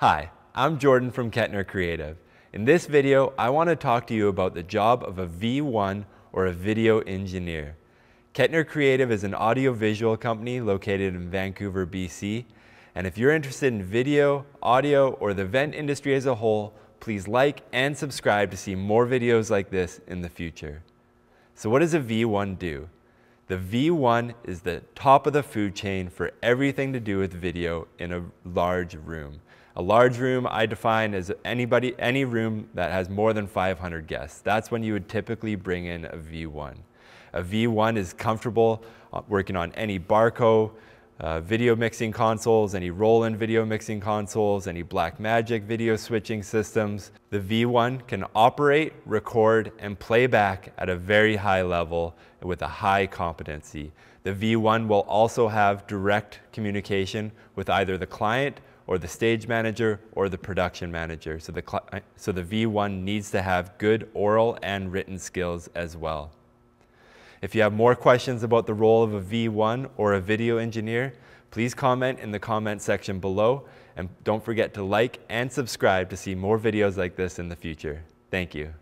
Hi, I'm Jordan from Kettner Creative. In this video, I want to talk to you about the job of a V1 or a video engineer. Kettner Creative is an audio-visual company located in Vancouver, BC. And if you're interested in video, audio, or the event industry as a whole, please like and subscribe to see more videos like this in the future. So what does a V1 do? The V1 is the top of the food chain for everything to do with video in a large room. A large room I define as anybody, any room that has more than 500 guests. That's when you would typically bring in a V1. A V1 is comfortable uh, working on any Barco, uh, video mixing consoles, any Roland video mixing consoles, any Blackmagic video switching systems. The V1 can operate, record, and play back at a very high level with a high competency. The V1 will also have direct communication with either the client or the stage manager or the production manager. So the, so the V1 needs to have good oral and written skills as well. If you have more questions about the role of a V1 or a video engineer, please comment in the comment section below and don't forget to like and subscribe to see more videos like this in the future. Thank you.